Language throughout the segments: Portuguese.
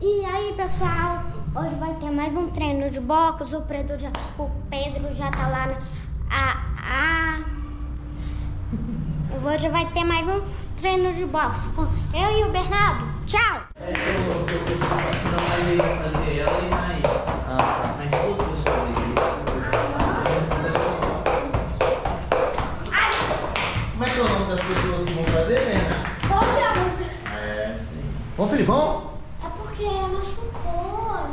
E aí, pessoal, hoje vai ter mais um treino de boxe. O Pedro já, o Pedro já tá lá na. A, a... Hoje vai ter mais um treino de boxe com eu e o Bernardo. Tchau! É eu, não, mas fazer ela e mais. Ah, Mais duas pessoas ali. Como é que é o nome das pessoas que vão fazer, Bernardo? Vamos lá. É, sim. Vamos, Filipão? É porque machucou.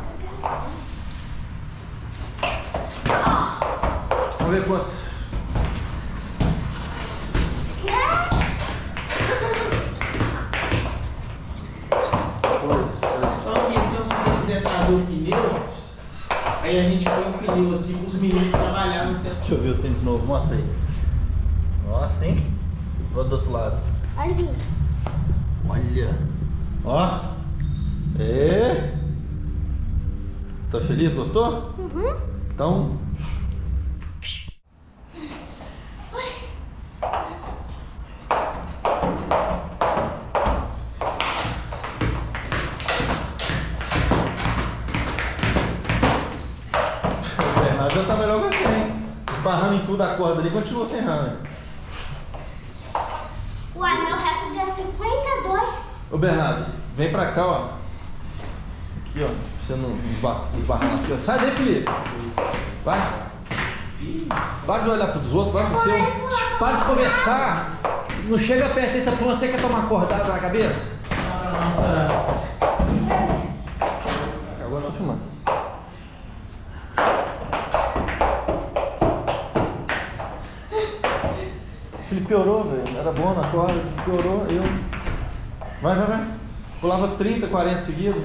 Vamos ver quantos. Então, porque se você quiser trazer o pneu, aí a gente põe o pneu aqui para os meninos trabalhar no tempo. Deixa eu ver o tênis novo, mostra aí. Nossa, hein? Vou do outro lado. Olha aqui. Olha. Ó. É. Tá feliz? Gostou? Uhum. Então. Esbarrando em tudo a corda ali, continua sem ramo. Uai, meu recorde é 52. Ô Bernardo, vem pra cá, ó. Aqui, ó. Pra você não esba- esbarrar nas coisas. Sai daí, Felipe. Vai. Para de olhar pros outros, vai pro seu. Para de conversar. Não chega perto, eita, pô, você quer tomar acordado na cabeça? Agora eu tô filmando. Piorou, velho. Era bom na corda, piorou, eu. Vai, vai, vai. Pulava 30, 40 seguidos.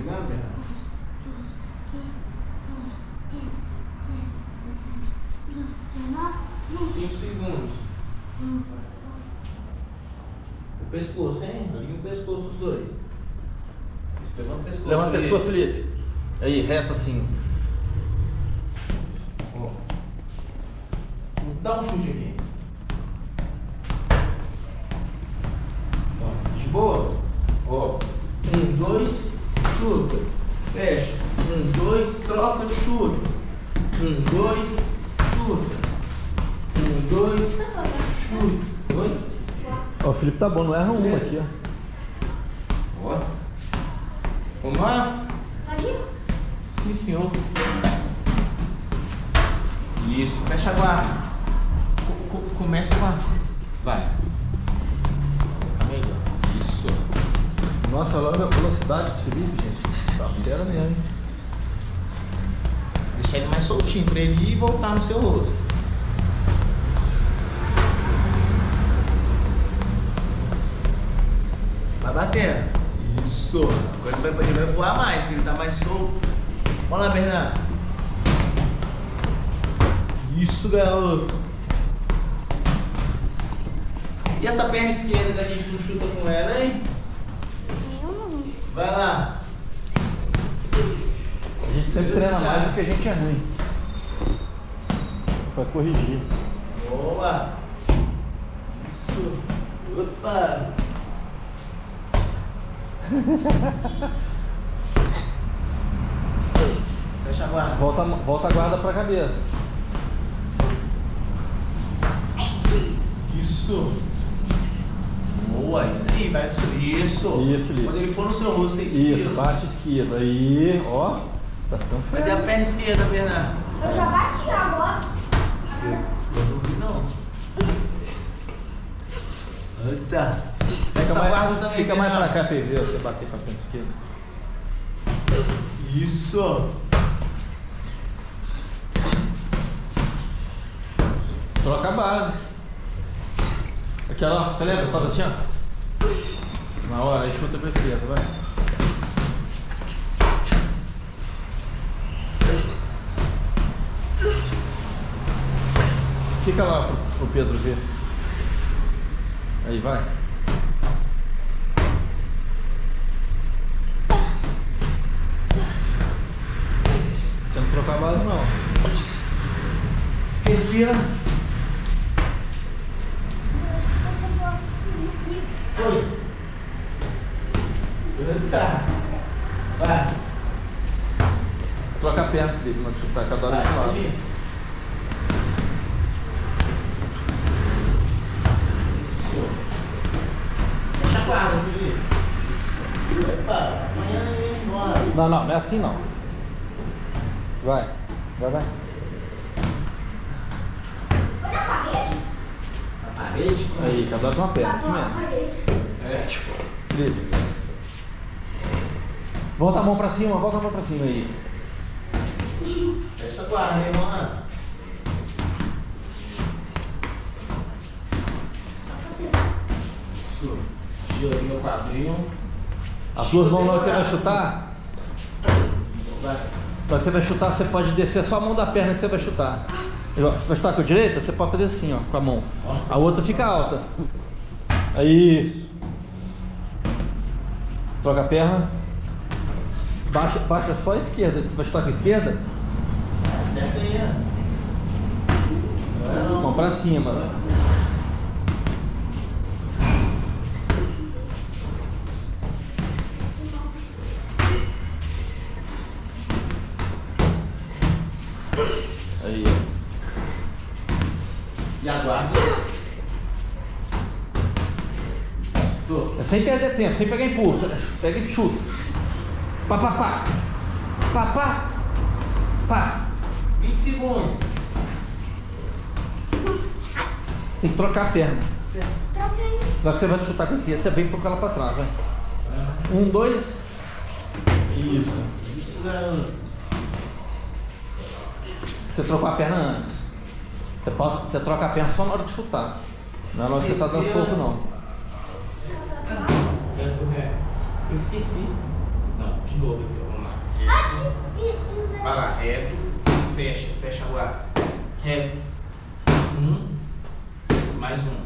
Legal, Bernardo? 5 segundos. O pescoço, hein? Liga o pescoço os dois. Levanta o pescoço. Felipe. Aí, reto assim. Ó. Dá um chute aqui. Ó, de boa? Ó. Um, dois, chuta. Fecha. Um, dois, troca, chuta. Um, dois, chuta. Um, dois, chuta. Oi? Ó, o Felipe tá bom, não erra uma aqui, ó. Ó. Vamos lá? Aqui? Sim, senhor. Isso, fecha a guarda. Co- co- começa a guarda. Vai. Vai ficar melhor. Isso. Nossa, olha a velocidade do Felipe, gente. Tá fera mesmo, hein? Deixar ele mais soltinho pra ele ir e voltar no seu rosto. Vai bater. Isso. Agora ele vai, ele vai voar mais, que ele tá mais solto. Vamos lá, Bernardo. Isso, garoto. E essa perna esquerda que a gente não chuta com ela, hein? Vai lá. A gente sempre treina mais do que a gente é ruim. Pra corrigir. Boa! Isso! Opa! Fecha a guarda. Volta, a- volta a guarda pra cabeça. Isso! Boa, isso aí, vai. Isso! Isso, Felipe. Quando ele for no seu rosto, você Isso, esquerda. bate esquiva. Aí, ó. Tá ficando Cadê a feio. perna esquerda, Bernardo? Eu já bati agora. Eu não vi, não. Eita! Essa Fica guarda mais, também. fica mais pra cá pra ver você bater com a perna esquerda. Isso! Troca a base. Aquela, ó, você lembra? Faz assim, ó. Na hora, aí chuta pra esquerda, vai. Fica lá pro, pro Pedro ver. Aí vai. trocar a base não. Respira. Foi. Eita. Vai. Troca a perna, Felipe, não chutar cada hora de um lado. Fecha a Felipe. Epa, amanhã eu ia embora. Não, não, não é assim não. Vai, vai, vai. Na parede? Aí, cada hora de uma perna, isso mesmo. É. Felipe. Volta a mão pra cima, volta a mão pra cima aí. Fecha a guarda, hein, mano. Meu quadril. As duas mãos na hora que você vai chutar, Vai. na hora que você vai chutar, você pode descer só a mão da perna que você vai chutar. Vai chutar com a direita, você pode fazer assim, ó, com a mão. A outra fica alta. Isso. Troca a perna. Baixa, baixa só a esquerda. Você vai chutar com a esquerda? Acerta aí, ó. Não. Mão pra cima. Sem perder tempo, sem pegar impulso. Pega e chuta. Pá, pá, pá. Pá, pá. Pá. 20 segundos. Tem que trocar a perna. Certo. Só que você vai chutar com a esquerda, você vem e ela pra trás, vai. Um, dois. Isso. Isso. Você trocou a perna antes. Você, pode, você troca a perna só na hora de chutar. Não é na hora que você tá dando soco, não. Eu esqueci. Não, de novo aqui, vamos lá. Reto. Vai lá, reto. Fecha, fecha agora. Reto. Um. Mais um.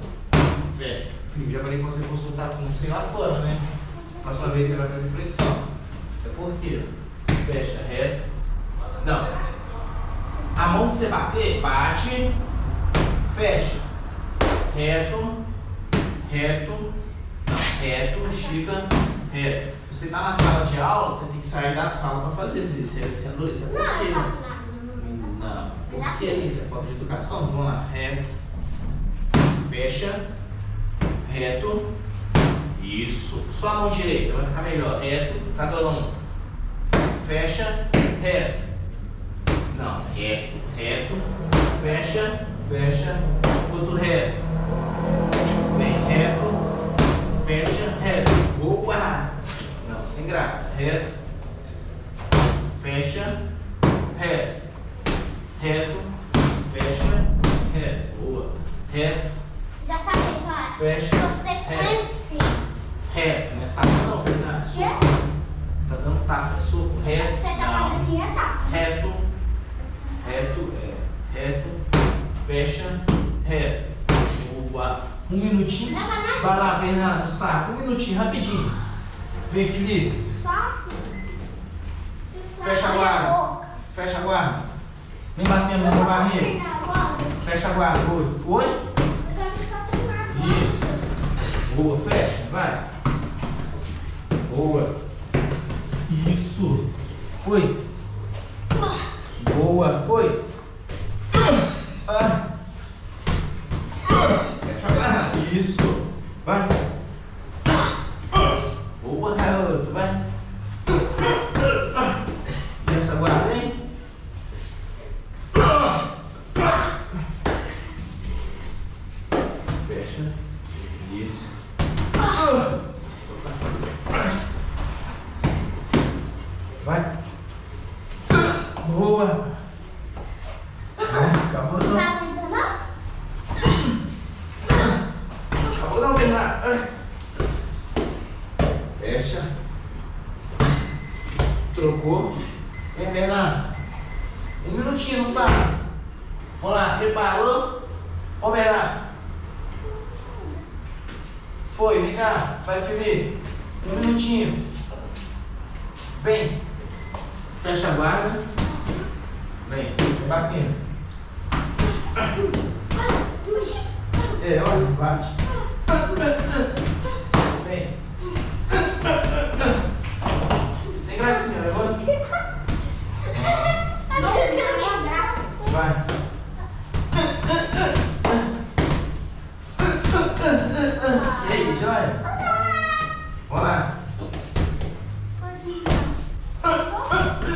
Fecha. Felipe, já falei que você consultar com sei lá fora, né? Próxima vez você vai fazer flexão. Isso é porteiro. Fecha, reto. Não. A mão que você bater, bate. Fecha. Reto. Reto. Não, reto, estica, reto. Você tá na sala de aula, você tem que sair da sala para fazer isso. Isso é, isso é, doido, isso é porquê. Não, por que isso? É falta de educação. Vamos lá, reto. Fecha. Reto. Isso. Só a mão direita, vai ficar melhor. Reto, cada um. Fecha, reto. Não, reto, reto. Fecha, fecha. Outro reto. Vem reto. Fecha, reto. Opa! Não, sem graça. Reto. Fecha, reto. Reto. Fecha, reto. Boa. Reto. Já sabe, vai. Fecha. Sequência. Reto. Não é tapa não, Fernando. Che? Tá dando tapa. Soco. Reto. Você tá Não. fazendo assim, é tá? Reto. Reto. É. Reto. Fecha. Reto. Boa. Um minutinho. Não, não, não. Vai lá, Fernando. Saco. Um minutinho, rapidinho. Vem, Felipe. Saco. Fecha a guarda. Fecha a guarda. Vem barriga. Fecha a guarda. Oi? Isso. Boa, fecha, vai. Boa. Isso. Foi. Boa, foi. Ah. Fecha a guarda. Isso. Vai. Boa, garoto, vai. E essa guarda, hein? Fecha. Isso. Vai. Boa. Vai, Acabou não. Tá aguentando? Acabou não, Bernardo. Ai. Fecha. Trocou. Vem, Bernardo. Um minutinho, não sabe? Vamos lá, preparou? Ô, Bernardo. Foi, vem cá. Vai, Felipe. Um minutinho. Vem. Fecha a guarda. Vem, vem batendo. É, olha, bate. Vem. Sem gracinha, levanta. Vai. E aí, joia? Vamos lá.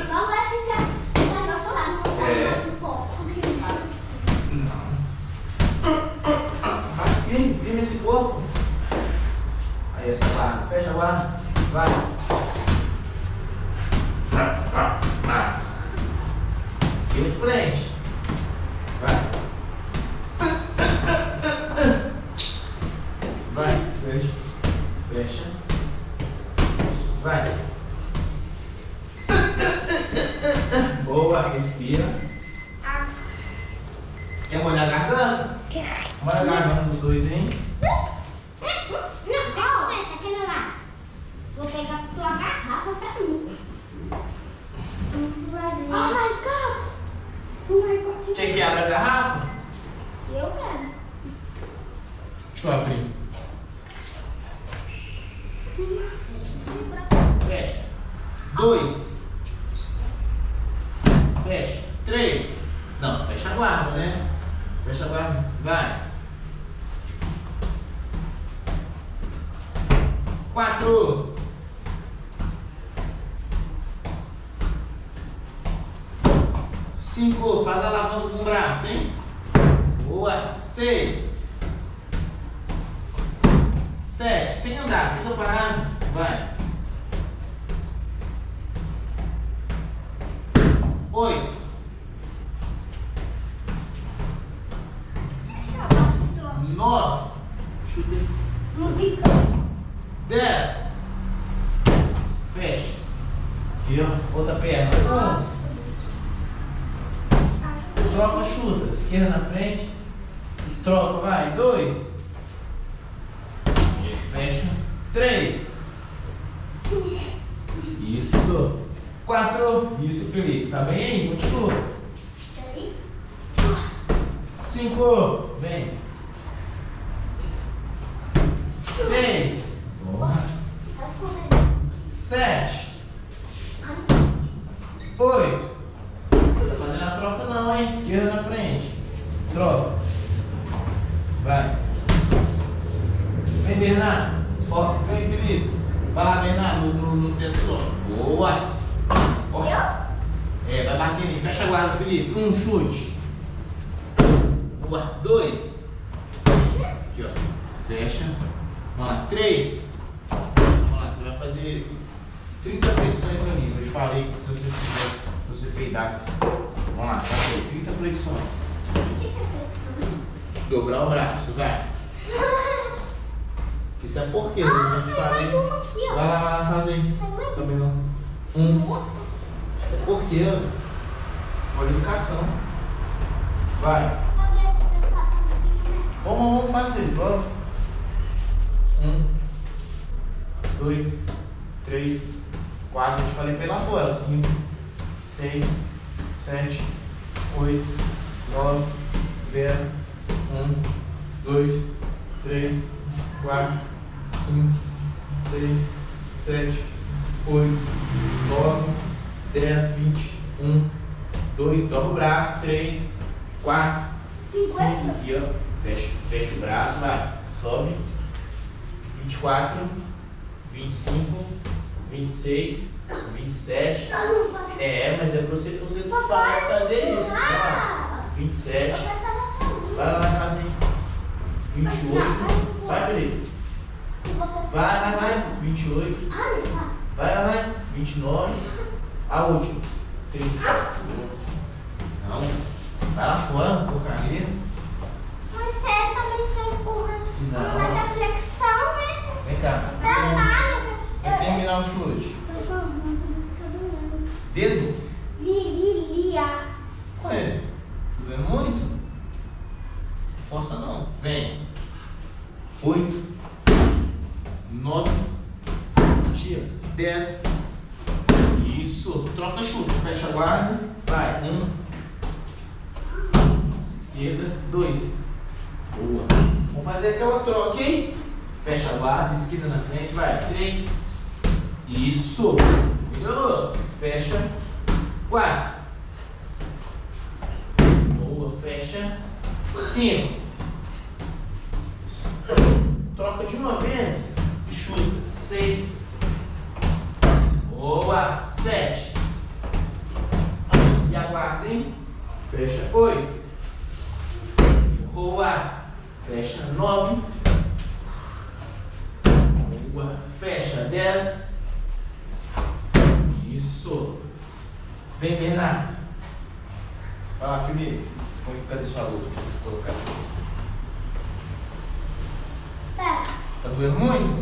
Não vai ficar. Vai só chorar. É. Vai, firme, firme esse corpo. Aí, essa guarda. Fecha a guarda. Vai. Firme de frente. Vai. Vai. Fecha. Fecha. Vai. Boa, respira. Quer molhar a garganta? Molha a garganta dos dois, hein? Não, senta, aquele lá. Vou pegar tua garrafa pra mim. Oh my god! Oh my god! Quer que abra a garrafa? Eu quero. Deixa eu abrir. Fecha. Dois. Não, fecha a guarda, né? Fecha a guarda. Vai. Quatro. Cinco. Faz a alavanca com o braço, hein? Boa. Seis. Sete. Sem andar. Fica parado. Vai. Oito. Nove. Chute. Não fica. Dez. Fecha. Aqui, ó. Outra perna. Onze. Troca, chuta. Esquerda na frente. Troca, vai. Dois. Fecha. Três. Isso. Quatro. Isso, Felipe. Tá bem aí? Continua. Cinco. Vem. Seis. Sete. Oito. Tá fazendo a troca não, hein? Esquerda na frente. Troca. Vai. Vem, Bernardo. Ó, vem, Felipe. Vai lá, Bernardo, no, no, no tensor. Boa. Ó. É, vai bater ali. Fecha a guarda, Felipe. Um chute. Boa. Dois. Aqui, ó. Fecha. Vamos lá. Três. Vamos lá, você vai fazer 30 flexões pra mim. Eu te falei que se você fizer, se você peidasse. Vamos lá, faz aí. 30 flexões. Dobrar o braço, vai. Isso é porque eu te falei. Vai lá, vai lá, faz aí. Sabe não? Um. Isso é porque. Olha educação. Vai. Vamos, vamos fazer, vamos. Um, dois, três, quatro. A gente falei pela fora. Cinco, seis, sete, oito, nove, dez. Um, dois, três, quatro, cinco, seis, sete, oito, nove, dez, vinte. Um, dois, dobra o braço. Três, quatro, cinco. Aqui, ó. Fecha, fecha o braço, vai. Sobe. 24, 25, 26, 27. É, mas é pra você, você parar de fazer isso. Vai lá. 27. Vai lá, vai fazer. 28. Vai, Felipe. Vai, vai, vai. 28. Vai, vai, vai. 29. A última. 30. Não. Vai lá fora, porcaria. Mas você também está empurrando. Não. Mas a flexão, né? Vem cá. Vai terminar o chute. Dedo? Virilha. Ué, tu vendo muito? Força não. Vem. Oito. Nove. Tira. Dez. Isso. Troca chute. Fecha a guarda. Vai. Um. esquerda, dois. Boa. Vamos fazer aquela troca, hein? Fecha a guarda, esquerda na frente, vai. Três. Isso. Melhorou. Fecha. Quatro. Boa, fecha. Cinco. Troca de uma vez e chuta. Seis. Boa. Sete. E aguarda, hein? Fecha. Oito. Boa. Fecha. Nove. 10. Isso. Vem, Bernardo. Vai lá, Felipe. Como é que tá sua luta? Deixa eu te colocar aqui. Tá. Tá doendo muito?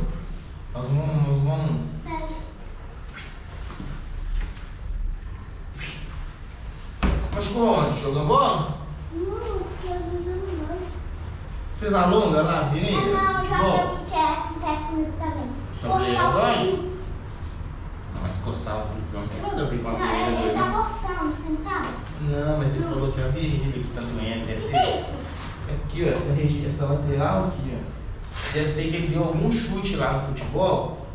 Aqui, ó, essa, regi- essa lateral aqui, ó. Deve ser que ele deu algum chute lá no futebol.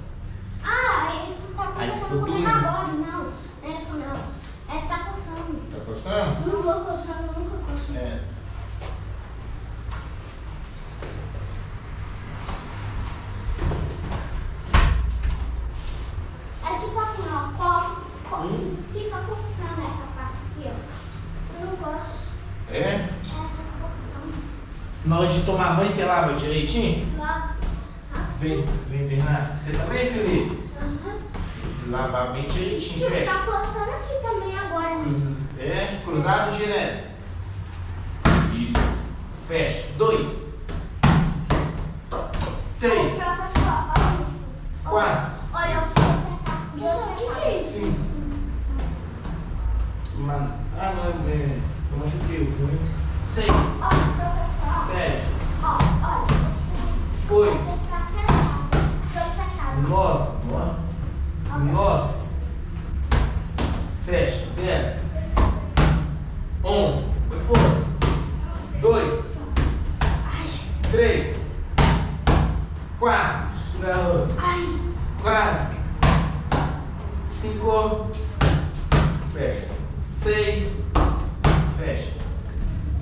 Ah, isso tá Aí começando ficou a comer doendo. na borda, não. Não é isso não. É tá coçando. Tá coçando? Não tô coçando, nunca coço. É. É tipo assim, ó, co, co, Hum. fica coçando essa parte aqui, ó. Eu não gosto. É? É, fica coçando. Na banho, você lava direitinho? Lá. Vem, vem, Bernardo. Você também, Felipe? Aham. Lavar bem direitinho, fecha. tá coçando aqui também agora. né? Cruz- É, cruzado direto. Isso. Fecha. Dois. Três. Quatro. Olha, eu preciso acertar. Cinco. Mano. Ah, não, é. Eu machuquei o punho. 5, fecha. 6, fecha.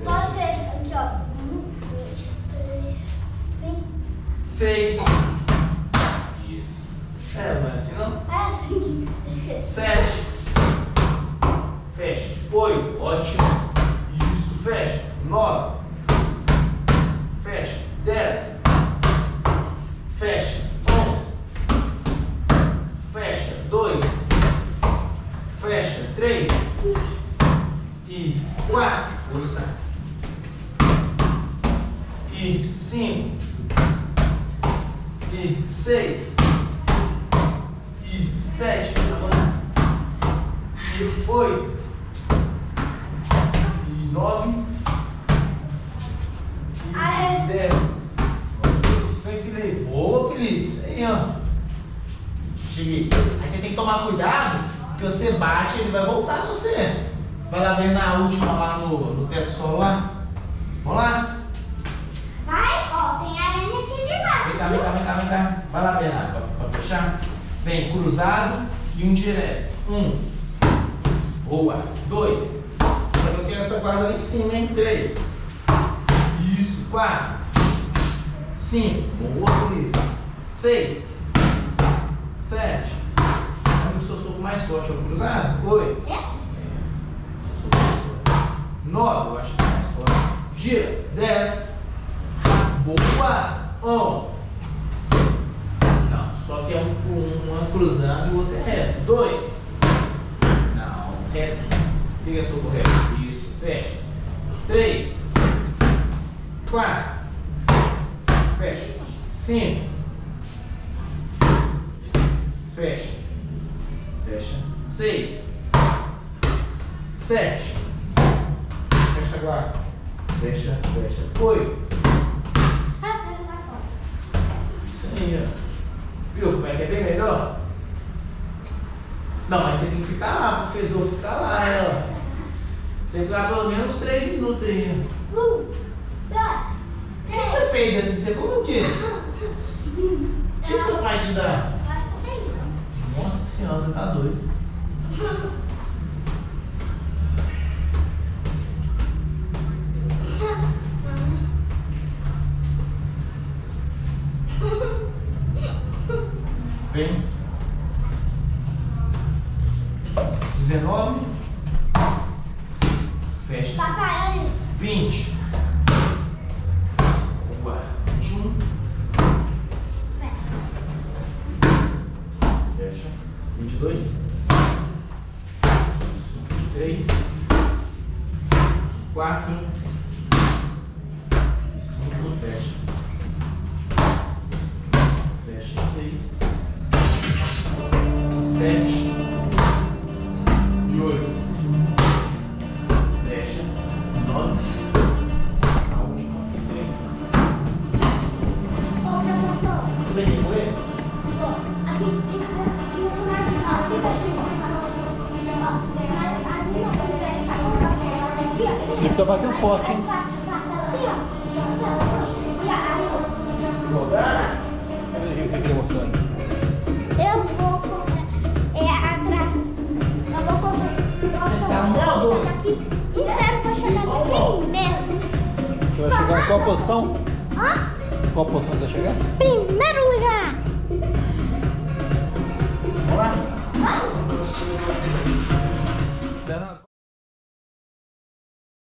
Pode ser aqui, ó. 1, 2, 3, 5. 6. Isso. É, não é assim não? É assim. Esqueci. sete, Fecha. oito, Ótimo. Isso. Fecha. nove, Fecha. dez, Fecha. Quatro. Força. E cinco. E seis. E sete. E oito. E nove. E dez. Vem, Felipe. Boa, Felipe. Isso aí, ó. Cheguei. Aí você tem que tomar cuidado, porque você bate ele vai voltar no você. Vai lá ver na última lá no, no teto solo lá. Vamos lá? Vai, ó, tem aranha aqui debaixo. Vem cá, vem cá, vem cá, vem cá. Vai lá, Bernardo, pra, pra fechar. Vem, cruzado e um direto. Um. Boa. Dois. Que eu tenho essa guarda lá em cima, hein? Três. Isso. Quatro. Cinco. Boa, Felipe. Seis. Sete. Olha o seu soco mais forte, o cruzado. Oito. É? 9, eu acho que mais forte. Gira, 10. Boa, 1. Não, só que é um, uma cruzando e o outro é reto. 2. Não, reto. Liga sobre o reto. Isso, fecha. 3. 4. Fecha. 5. Fecha. Fecha. 6. 7. Deixa, Fecha, fecha. Oi. Isso aí, ó. Viu como é que é bem melhor? Não, mas você tem que ficar lá, o fedor ficar lá, ela. Tem que ficar pelo menos 3 minutos aí. Um, dois, três. O que você pega assim? Você como diz? O que seu pai te dá? Nossa senhora, você tá doido. Vem. 19. Fecha. Papai, olha isso. 20. Boa. 21. Fecha. 22. 23. 4. Tá batendo forte, hein? E? Olha o que você queria mostrar. Eu vou correr é, atrás. Eu vou correr. Tá no grau dois? Aqui vou chegar Só um gol. primeiro. Você vai chegar em qual posição? Hã? Qual posição você vai chegar? Primeiro lugar. Vamos lá? Vamos.